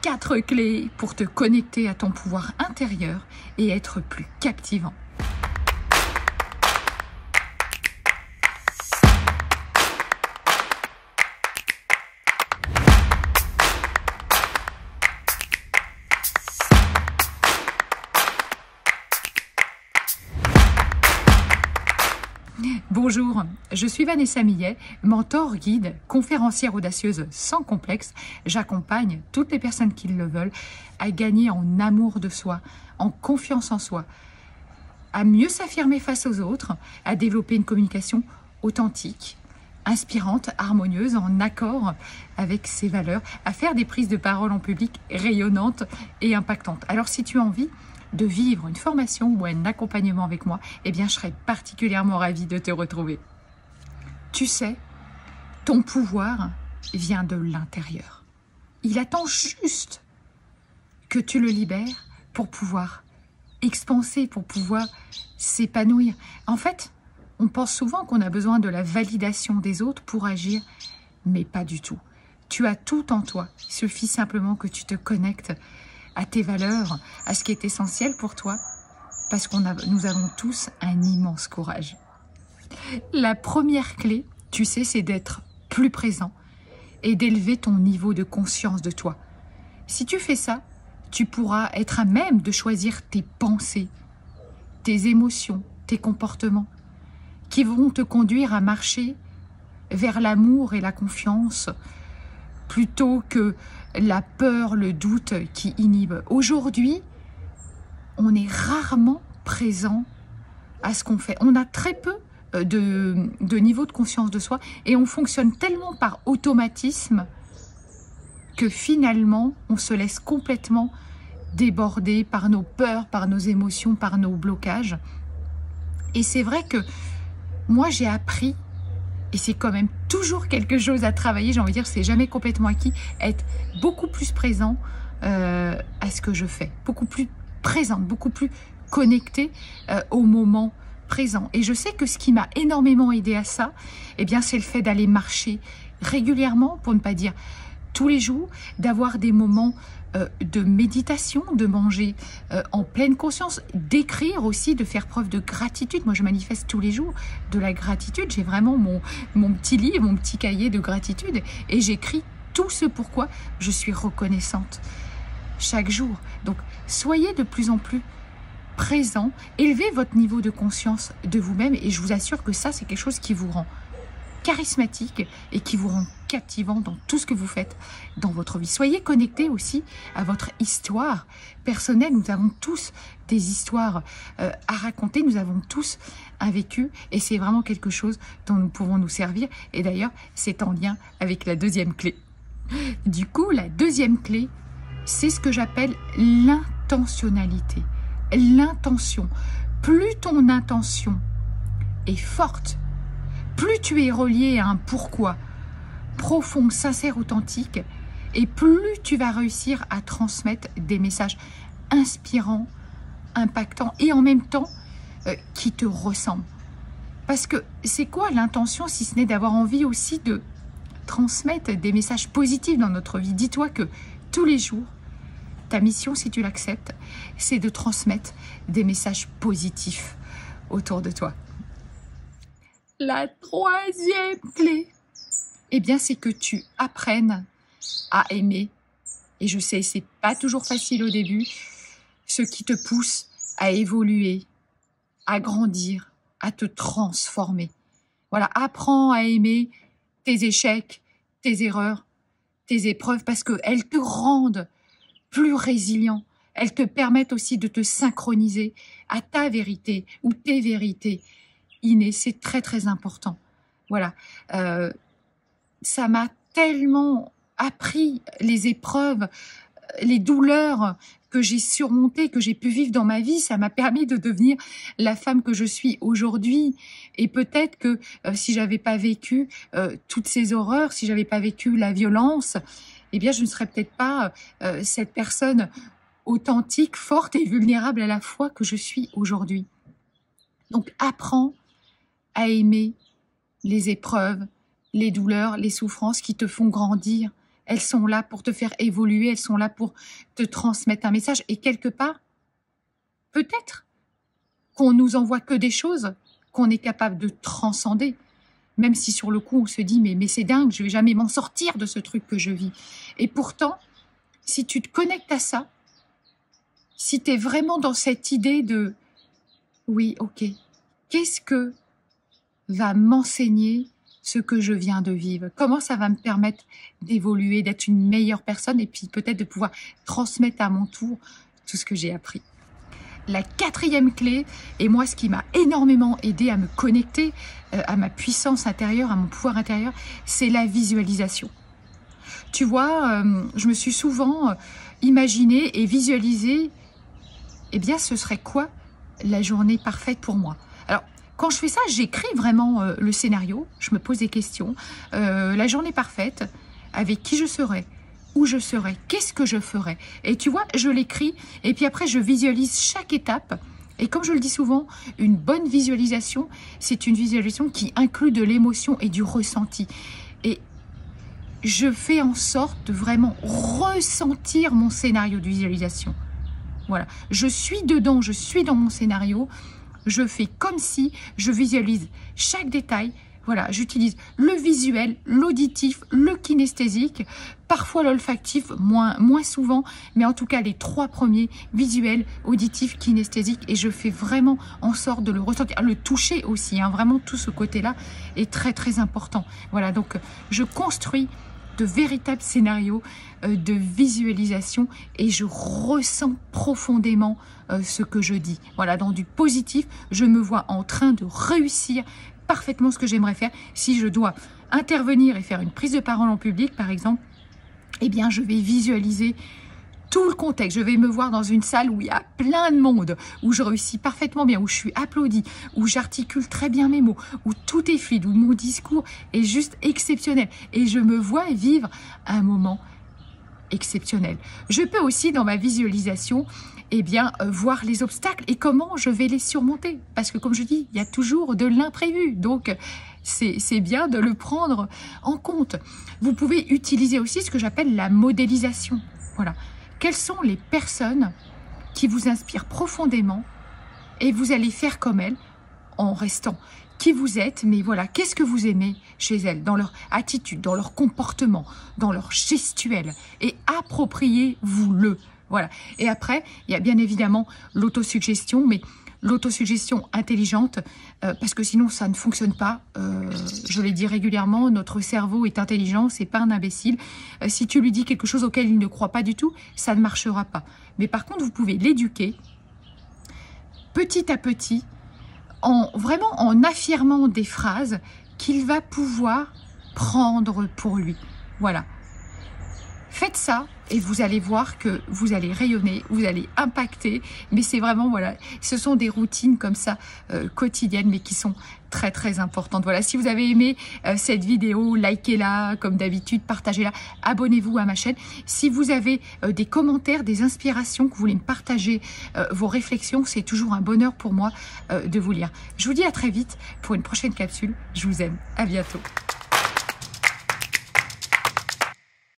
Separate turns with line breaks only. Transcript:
Quatre clés pour te connecter à ton pouvoir intérieur et être plus captivant. Bonjour, je suis Vanessa Millet, mentor, guide, conférencière audacieuse sans complexe. J'accompagne toutes les personnes qui le veulent à gagner en amour de soi, en confiance en soi, à mieux s'affirmer face aux autres, à développer une communication authentique, inspirante, harmonieuse, en accord avec ses valeurs, à faire des prises de parole en public rayonnantes et impactantes. Alors si tu as envie de vivre une formation ou un accompagnement avec moi, eh bien, je serais particulièrement ravie de te retrouver. Tu sais, ton pouvoir vient de l'intérieur. Il attend juste que tu le libères pour pouvoir expanser, pour pouvoir s'épanouir. En fait, on pense souvent qu'on a besoin de la validation des autres pour agir, mais pas du tout. Tu as tout en toi. Il suffit simplement que tu te connectes à tes valeurs, à ce qui est essentiel pour toi, parce qu'on a, nous avons tous un immense courage. La première clé, tu sais, c'est d'être plus présent et d'élever ton niveau de conscience de toi. Si tu fais ça, tu pourras être à même de choisir tes pensées, tes émotions, tes comportements, qui vont te conduire à marcher vers l'amour et la confiance, plutôt que la peur, le doute qui inhibe. Aujourd'hui, on est rarement présent à ce qu'on fait. On a très peu euh, de, de, niveau de conscience de soi et on fonctionne tellement par automatisme que finalement, on se laisse complètement déborder par nos peurs, par nos émotions, par nos blocages. Et c'est vrai que moi, j'ai appris et c'est quand même toujours quelque chose à travailler, j'ai envie de dire, c'est jamais complètement acquis, être beaucoup plus présent euh, à ce que je fais, beaucoup plus présente, beaucoup plus connectée euh, au moment présent. Et je sais que ce qui m'a énormément aidé à ça, eh bien, c'est le fait d'aller marcher régulièrement, pour ne pas dire tous les jours, d'avoir des moments de méditation, de manger euh, en pleine conscience, d'écrire aussi, de faire preuve de gratitude. Moi, je manifeste tous les jours de la gratitude. J'ai vraiment mon, mon petit livre, mon petit cahier de gratitude et j'écris tout ce pourquoi je suis reconnaissante chaque jour. Donc, soyez de plus en plus présent, élevez votre niveau de conscience de vous-même et je vous assure que ça, c'est quelque chose qui vous rend charismatique et qui vous rend captivant dans tout ce que vous faites dans votre vie. Soyez connectés aussi à votre histoire personnelle. Nous avons tous des histoires euh, à raconter, nous avons tous un vécu et c'est vraiment quelque chose dont nous pouvons nous servir. Et d'ailleurs, c'est en lien avec la deuxième clé. Du coup, la deuxième clé, c'est ce que j'appelle l'intentionnalité. L'intention. Plus ton intention est forte, plus tu es relié à un pourquoi profond, sincère, authentique, et plus tu vas réussir à transmettre des messages inspirants, impactants et en même temps euh, qui te ressemblent. Parce que c'est quoi l'intention si ce n'est d'avoir envie aussi de transmettre des messages positifs dans notre vie? Dis-toi que tous les jours, ta mission, si tu l'acceptes, c'est de transmettre des messages positifs autour de toi. La troisième clé, eh bien, c'est que tu apprennes à aimer. Et je sais, c'est pas toujours facile au début. Ce qui te pousse à évoluer, à grandir, à te transformer. Voilà, apprends à aimer tes échecs, tes erreurs, tes épreuves, parce qu'elles te rendent plus résilient. Elles te permettent aussi de te synchroniser à ta vérité ou tes vérités inné, c'est très très important. Voilà, euh, ça m'a tellement appris les épreuves, les douleurs que j'ai surmontées, que j'ai pu vivre dans ma vie, ça m'a permis de devenir la femme que je suis aujourd'hui. Et peut-être que euh, si j'avais pas vécu euh, toutes ces horreurs, si j'avais pas vécu la violence, eh bien je ne serais peut-être pas cette personne authentique, forte et vulnérable à la fois que je suis aujourd'hui. Donc apprends à aimer les épreuves, les douleurs, les souffrances qui te font grandir. elles sont là pour te faire évoluer, elles sont là pour te transmettre un message. Et quelque part, peut-être qu'on nous envoie que des choses qu'on est capable de transcender. Même si sur le coup on se dit mais, mais c'est dingue, je vais jamais m'en sortir de ce truc que je vis. Et pourtant, si tu te connectes à ça, si tu es vraiment dans cette idée de oui, ok, qu'est-ce que va m'enseigner ce que je viens de vivre. Comment ça va me permettre d'évoluer, d'être une meilleure personne et puis peut-être de pouvoir transmettre à mon tour tout ce que j'ai appris. La quatrième clé, et moi ce qui m'a énormément aidé à me connecter euh, à ma puissance intérieure, à mon pouvoir intérieur, c'est la visualisation. Tu vois, euh, je me suis souvent euh, imaginé et visualisé, eh bien ce serait quoi la journée parfaite pour moi? Quand je fais ça, j'écris vraiment le scénario, je me pose des questions. la journée parfaite, avec qui je serais, où je serai, qu'est-ce que je ferai. Et tu vois, je l'écris et puis après je visualise chaque étape. Et comme je le dis souvent, une bonne visualisation, c'est une visualisation qui inclut de l'émotion et du ressenti. Et je fais en sorte de vraiment ressentir mon scénario de visualisation. Voilà, je suis dedans, je suis dans mon scénario, je fais comme si je visualise chaque détail, voilà, j'utilise le visuel, l'auditif, le kinesthésique, parfois l'olfactif, moins, souvent, mais en tout cas les trois premiers, visuel, auditif, kinesthésique, et je fais vraiment en sorte de le ressentir. Le toucher aussi, hein, vraiment tout ce côté-là est très très important. Voilà, donc je construis de véritables scénarios euh, de visualisation et je ressens profondément euh, ce que je dis. Voilà, dans du positif, je me vois en train de réussir parfaitement ce que j'aimerais faire. Si je dois intervenir et faire une prise de parole en public, par exemple, eh bien, je vais visualiser tout le contexte. Je vais me voir dans une salle où il y a plein de monde, où je réussis parfaitement bien, où je suis applaudie, où j'articule très bien mes mots, où tout est fluide, où mon discours est juste exceptionnel. Et je me vois vivre un moment exceptionnel. Je peux aussi, dans ma visualisation, eh bien, euh, voir les obstacles et comment je vais les surmonter. Parce que, comme je dis, il y a toujours de l'imprévu. Donc, c'est bien de le prendre en compte. Vous pouvez utiliser aussi ce que j'appelle la modélisation. Voilà. Quelles sont les personnes qui vous inspirent profondément et vous allez faire comme elles en restant qui vous êtes, mais voilà, qu'est-ce que vous aimez chez elles, dans leur attitude, dans leur comportement, dans leur gestuelle, et appropriez-vous-le. Voilà. Et après, il y a bien évidemment l'autosuggestion, mais l'autosuggestion intelligente, euh, parce que sinon ça ne fonctionne pas. Euh, je l'ai dit régulièrement, notre cerveau est intelligent, c'est pas un imbécile. Euh, si tu lui dis quelque chose auquel il ne croit pas du tout, ça ne marchera pas. Mais par contre, vous pouvez l'éduquer petit à petit, en vraiment en affirmant des phrases qu'il va pouvoir prendre pour lui. Voilà. Faites ça et vous allez voir que vous allez rayonner, vous allez impacter. Mais c'est vraiment, voilà, ce sont des routines comme ça euh, quotidiennes, mais qui sont très très importantes. Voilà, si vous avez aimé euh, cette vidéo, likez-la comme d'habitude, partagez-la, abonnez-vous à ma chaîne. Si vous avez euh, des commentaires, des inspirations, que vous voulez me partager vos réflexions, c'est toujours un bonheur pour moi de vous lire. Je vous dis à très vite pour une prochaine capsule. Je vous aime. À bientôt.